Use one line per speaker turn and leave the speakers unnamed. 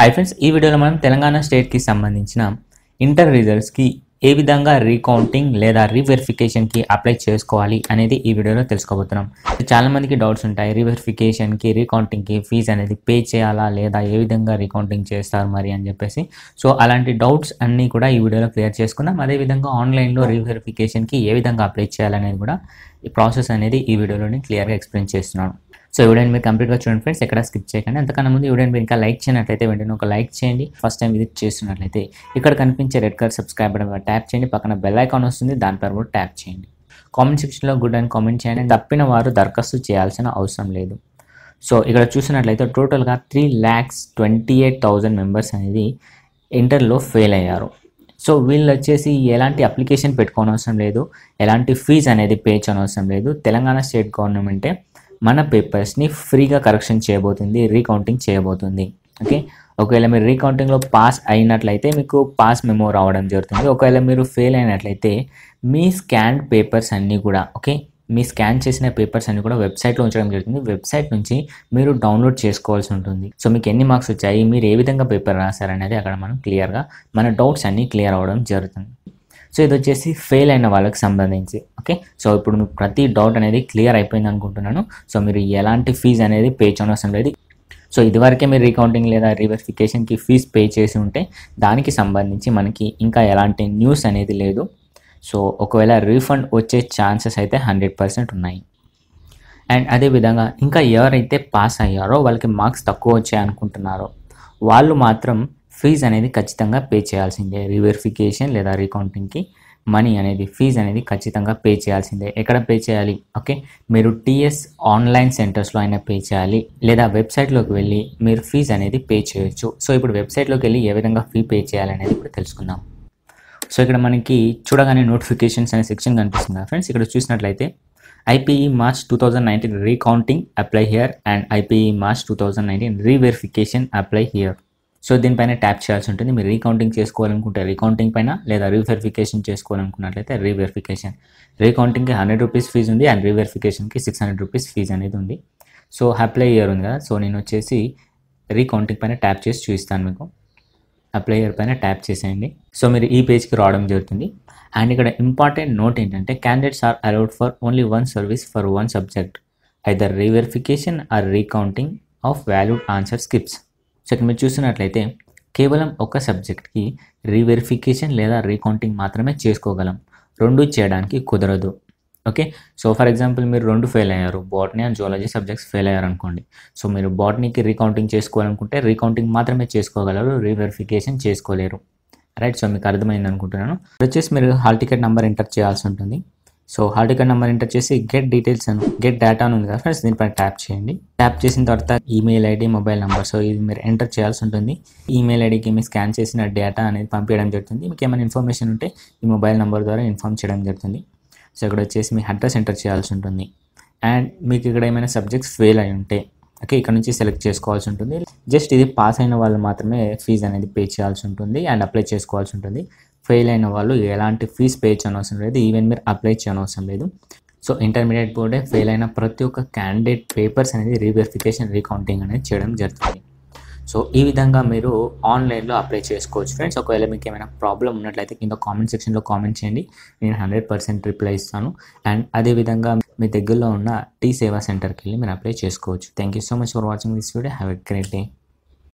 Hi friends ఈ వీడియోలో మనం తెలంగాణ స్టేట్కి సంబంధించిన ఇంటర్ రిజల్ట్స్కి ఏ విధంగా రీకౌంటింగ్ లేదా రీవెరిఫికేషన్కి అప్లై చేసుకోవాలి అనేది ఈ వీడియోలో తెలుసుకోబోతున్నాం. చాలామందికి డౌట్స్ ఉంటాయి రీవెరిఫికేషన్కి రీకౌంటింగ్కి ఫీజ్ అనేది పే చేయాలా లేదా ఏ విధంగా రీకౌంటింగ్ చేస్తారు మరి అని చెప్పేసి. సో అలాంటి డౌట్స్ అన్నీ కూడా ఈ వీడియోలో క్లియర్ చేసుకున్నాం అదేవిధంగా ఆన్లైన్లో రీవెరిఫికేషన్కి ఏ విధంగా అప్లై చేయాలనేది కూడా ఈ ప్రాసెస్ అనేది ఈ వీడియోలోని క్లియర్గా ఎక్స్ప్లెయిన్ చేస్తున్నాను. సో వీడియోని మీరు కంప్లీట్గా చూడండి ఫ్రెండ్స్ ఎక్కడ స్కిప్ చేయకండి. అంతకన్నా ముందు వీడియోని మీరు ఇంకా లైక్ చేయనట్లయితే వెంటనే ఒక లైక్ చేయండి. ఫస్ట్ టైం విజిట్ చేస్తున్నట్లయితే ఇక్కడ కనిపించే red colour subscribe button tap చేయండి. పక్కన బెల్ ఐకాన్ వస్తుంది దానిపై కూడా ట్యాప్ చేయండి. కామెంట్ సెక్షన్లో గుడ్ అని కామెంట్ చేయండి. తప్పిన వారు దరఖాస్తు చేయాల్సిన అవసరం లేదు. సో ఇక్కడ చూసినట్లయితే టోటల్గా three lakhs twenty eight thousand members అనేది ఇంటర్లో ఫెయిల్ అయ్యారు. సో వీళ్ళు వచ్చేసి ఎలాంటి అప్లికేషన్ పెట్టుకోనవసరం లేదు ఎలాంటి ఫీజ్ అనేది పే చేయనవసరం లేదు. తెలంగాణ స్టేట్ గవర్నమెంటే మన పేపర్స్ని ఫ్రీగా కరెక్షన్ చేయబోతుంది రీకౌంటింగ్ చేయబోతుంది. ఓకే ఒకవేళ మీరు రీకౌంటింగ్లో పాస్ అయినట్లయితే మీకు పాస్ మెమో రావడం జరుగుతుంది. ఒకవేళ మీరు ఫెయిల్ అయినట్లయితే మీ స్కాన్ పేపర్స్ అన్నీ కూడా ఓకే మీ స్కాన్ చేసిన పేపర్స్ అన్ని కూడా వెబ్సైట్లో ఉంచడం జరుగుతుంది. వెబ్సైట్ నుంచి మీరు డౌన్లోడ్ చేసుకోవాల్సి ఉంటుంది. సో మీకు ఎన్ని మార్క్స్ వచ్చాయి మీరు ఏ విధంగా పేపర్ రాశారనేది అక్కడ మనం క్లియర్గా మన డౌట్స్ అన్నీ క్లియర్ అవ్వడం జరుగుతుంది. సో ఇది వచ్చేసి ఫెయిల్ అయిన వాళ్ళకి సంబంధించి ఓకే సో ఇప్పుడు మీకు ప్రతి డౌట్ అనేది క్లియర్ అయిపోయింది అనుకుంటున్నాను. సో మీరు ఎలాంటి ఫీజు అనేది పే చేయనవసరం లేదు. సో ఇదివరకే మీరు రీకౌంటింగ్ లేదా రీవెరిఫికేషన్కి ఫీజ్ పే చేసి ఉంటే దానికి సంబంధించి మనకి ఇంకా ఎలాంటి న్యూస్ అనేది లేదు. సో ఒకవేళ రీఫండ్ వచ్చే ఛాన్సెస్ అయితే హండ్రెడ్ పర్సెంట్ ఉన్నాయి. అండ్ అదేవిధంగా ఇంకా ఎవరైతే పాస్ అయ్యారో వాళ్ళకి మార్క్స్ తక్కువ వచ్చాయనుకుంటున్నారో వాళ్ళు మాత్రం ఫీజ్ అనేది ఖచ్చితంగా పే చేయాల్సిందే. రివెరిఫికేషన్ లేదా రీకౌంటింగ్కి మనీ అనేది ఫీజ్ అనేది ఖచ్చితంగా పే చేయాల్సిందే. ఎక్కడ పే చేయాలి? ఓకే మీరు టీఎస్ ఆన్లైన్ సెంటర్స్లో అయినా పే చేయాలి. లేదా వెబ్సైట్లోకి వెళ్ళి మీరు ఫీజ్ అనేది పే చేయొచ్చు. సో ఇప్పుడు వెబ్సైట్లోకి వెళ్ళి ఏ విధంగా ఫీ పే చేయాలనేది ఇప్పుడు తెలుసుకుందాం. సో ఇక్కడ మనకి చూడగానే నోటిఫికేషన్స్ అనే సెక్షన్ కనిపిస్తుంది? ఫ్రెండ్స్ ఇక్కడ చూసినట్లయితే IPE March two thousand nineteen recounting apply here and IPE March two thousand nineteen reverification apply here so దీనిపైన ట్యాప్ చేయాల్సి ఉంటుంది. మీరు రీకౌంటింగ్ చేసుకోవాలనుకుంటే రీకౌంటింగ్ పైన లేదా రీవెరిఫికేషన్ చేసుకోవాలనుకున్నట్లయితే రీవెరిఫికేషన్. రీకౌంటింగ్కి హండ్రెడ్ రూపీస్ ఫీజు ఉంది. అండ్ రీవెరిఫికేషన్కి సిక్స్ హండ్రెడ్ రూపీస్ ఫీజు అనేది ఉంది. సో అప్లై ఇయర్ ఉంది కదా. సో నేను వచ్చేసి రీకౌంటింగ్ పైన ట్యాప్ చేసి చూపిస్తాను మీకు. అప్లై ఇయర్ పైన ట్యాప్ చేసేయండి. సో మీరు ఈ పేజ్కి రావడం జరుగుతుంది. అండ్ ఇక్కడ ఇంపార్టెంట్ నోట్ ఏంటంటే candidates are allowed for only one service for one subject either reverification or recounting of valued answer scripts so ఇక్కడ మీరు చూసినట్లయితే కేవలం ఒక సబ్జెక్ట్కి రీవెరిఫికేషన్ లేదా రీకౌంటింగ్ మాత్రమే చేసుకోగలం. రెండు చేయడానికి కుదరదు. ఓకే? సో ఫర్ ఎగ్జాంపుల్ మీరు రెండు ఫెయిల్ అయ్యారు. Botany and zoology subjects fail అయ్యారు అనుకోండి సో మీరు బాటనీకి రీకౌంటింగ్ చేసుకోవాలనుకుంటే రీకౌంటింగ్ మాత్రమే చేసుకోగలరు రీవెరిఫికేషన్ చేసుకోలేరు. రైట్ సో మీకు అర్థమైంది అనుకుంటున్నాను వచ్చేసి మీరు హాల్ టికెట్ నెంబర్ ఎంటర్ చేయాల్సి ఉంటుంది. So hall ticket number enter చేసి గెట్ డీటెయిల్స్ అను గెట్ డేటా అని ఉంది కదా ఫ్రెండ్స్ దీనిపైన ట్యాప్ చేయండి. ట్యాప్ చేసిన తర్వాత email ID mobile number so ఇది మీరు ఎంటర్ చేయాల్సి ఉంటుంది. ఈమెయిల్ ఐడికి మీ స్కాన్ చేసిన డేటా అనేది పంపించడం జరుగుతుంది. మీకు ఏమైనా ఇన్ఫర్మేషన్ ఉంటే ఈ మొబైల్ నెంబర్ ద్వారా ఇన్ఫామ్ చేయడం జరుగుతుంది. సో ఇక్కడ వచ్చేసి మీ అడ్రస్ ఎంటర్ చేయాల్సి ఉంటుంది. అండ్ మీకు ఇక్కడ ఏమైనా సబ్జెక్ట్స్ ఫెయిల్ అయి ఉంటే ఓకే ఇక్కడ నుంచి సెలెక్ట్ చేసుకోవాల్సి ఉంటుంది. జస్ట్ ఇది పాస్ అయిన వాళ్ళు మాత్రమే ఫీజు అనేది పే చేయాల్సి ఉంటుంది అండ్ అప్లై చేసుకోవాల్సి ఉంటుంది. ఫెయిల్ అయిన వాళ్ళు ఎలాంటి ఫీజు పే చేయనవసరం లేదు. ఈవెన్ మీరు అప్లై చేయనవసరం లేదు. సో ఇంటర్మీడియట్ బోర్డే ఫెయిల్ అయిన ప్రతి ఒక్క క్యాండిడేట్ పేపర్స్ అనేది రీవెరిఫికేషన్ రీకౌంటింగ్ అనేది చేయడం జరుగుతుంది. సో ఈ విధంగా మీరు ఆన్లైన్లో అప్లై చేసుకోవచ్చు ఫ్రెండ్స్ ఒకవేళ మీకు ఏమైనా ప్రాబ్లం ఉన్నట్లయితే కింద కామెంట్ సెక్షన్లో కామెంట్ చేయండి. నేను హండ్రెడ్ పర్సెంట్ రిప్లై ఇస్తాను. అండ్ అదేవిధంగా మీ దగ్గరలో ఉన్న టీ సేవా సెంటర్కి వెళ్ళి మీరు అప్లై చేసుకోవచ్చు. Thank you so much for watching this video have a great day